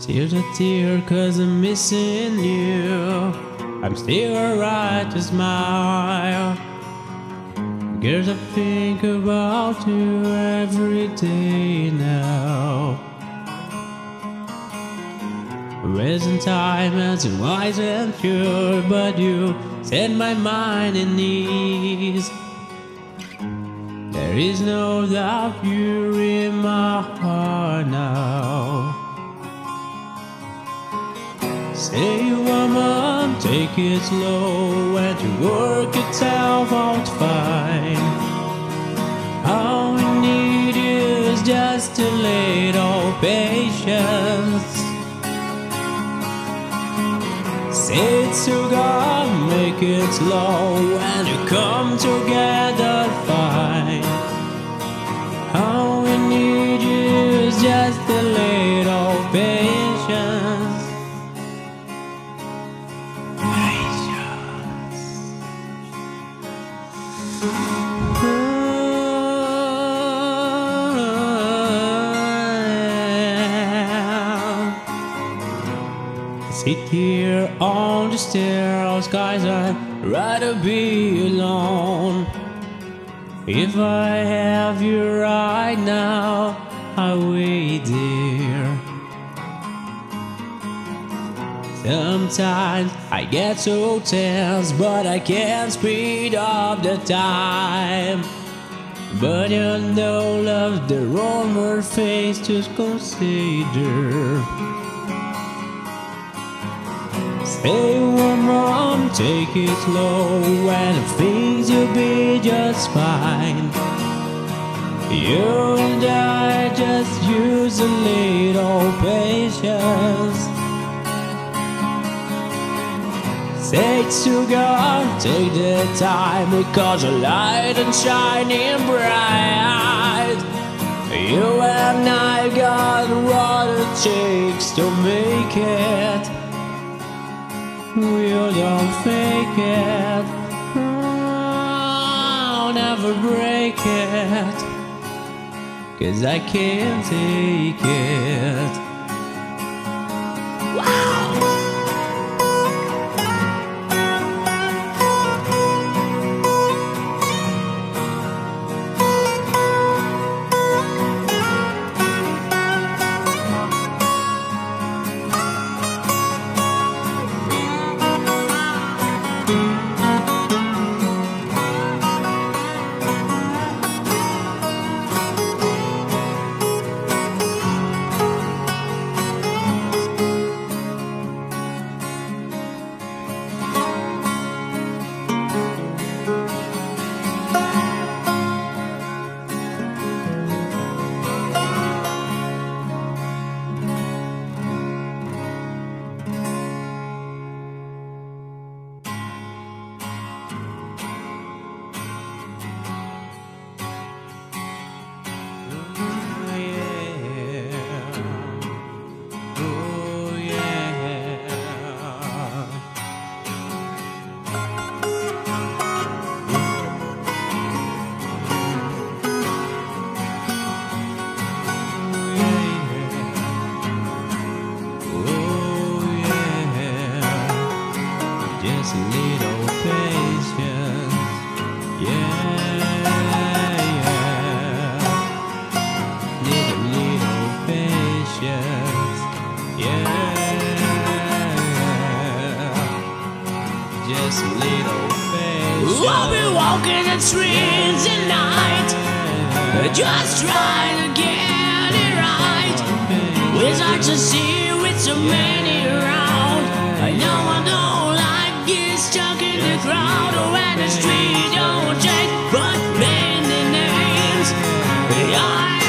Tear to tear, cause I'm missing you. I'm still alright to smile. Girls, I think about you every day now. Wasting time as wise and pure, but you set my mind in ease. There is no doubt you're in Say, woman, take it slow and you work yourself out fine. All we need is just a little patience. Say it to God, make it slow and you come together Sit here on the stairs, guys. I'd rather be alone. If I have you right now, I wait there. Sometimes I get so tense, but I can't speed up the time. But you know, love the wrong face to consider. Stay warm, mom, take it slow, and things will be just fine. You and I just use a little patience. Say to God, take the time because the light and shining bright. You and I got what it takes to make it. We'll don't fake it. I'll never break it. Cause I can't take it. Oh just little face. I'll be walking the streets at night, just trying to get it right. It's hard to see with so many around. I know I don't like getting stuck in the crowd or at the street. Don't check, but many names. I